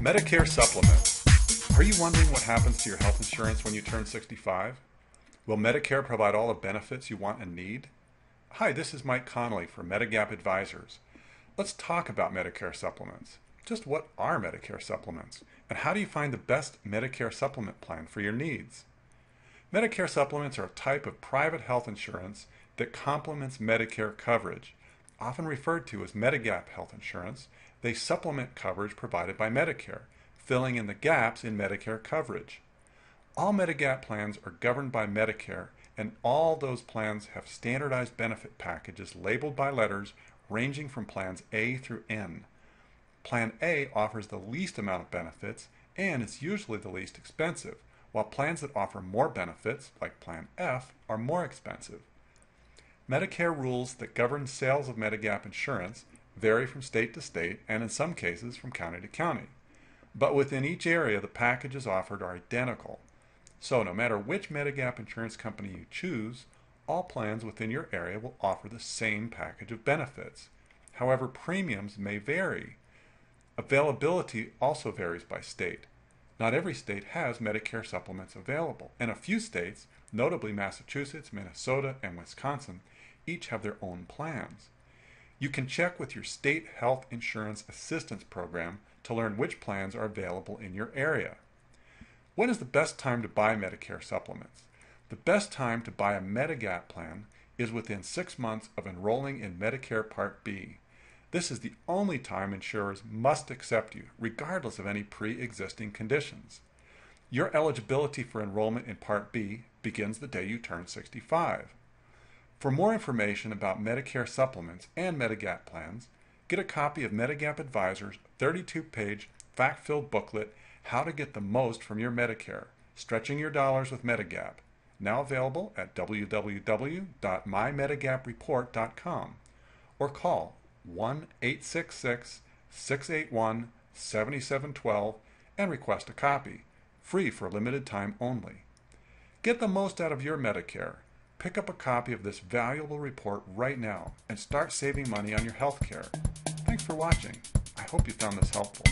Medicare supplements. Are you wondering what happens to your health insurance when you turn 65? Will Medicare provide all the benefits you want and need? Hi, this is Mike Connolly from Medigap Advisors. Let's talk about Medicare supplements. Just what are Medicare supplements? And how do you find the best Medicare supplement plan for your needs? Medicare supplements are a type of private health insurance that complements Medicare coverage. Often referred to as Medigap health insurance, they supplement coverage provided by Medicare, filling in the gaps in Medicare coverage. All Medigap plans are governed by Medicare, and all those plans have standardized benefit packages labeled by letters ranging from plans A through N. Plan A offers the least amount of benefits and is usually the least expensive, while plans that offer more benefits, like Plan F, are more expensive. Medicare rules that govern sales of Medigap insurance vary from state to state and in some cases from county to county. But within each area, the packages offered are identical. So no matter which Medigap insurance company you choose, all plans within your area will offer the same package of benefits. However, premiums may vary. Availability also varies by state. Not every state has Medicare supplements available, and a few states, notably Massachusetts, Minnesota, and Wisconsin, each have their own plans. You can check with your state health insurance assistance program to learn which plans are available in your area. When is the best time to buy Medicare supplements? The best time to buy a Medigap plan is within six months of enrolling in Medicare Part B. This is the only time insurers must accept you, regardless of any pre existing conditions. Your eligibility for enrollment in Part B begins the day you turn 65. For more information about Medicare supplements and Medigap plans, get a copy of Medigap Advisor's 32 page fact filled booklet, How to Get the Most from Your Medicare Stretching Your Dollars with Medigap, now available at www.mymedigapreport.com or call 1 866 681 7712 and request a copy, free for limited time only. Get the most out of your Medicare. Pick up a copy of this valuable report right now and start saving money on your health care. Thanks for watching. I hope you found this helpful.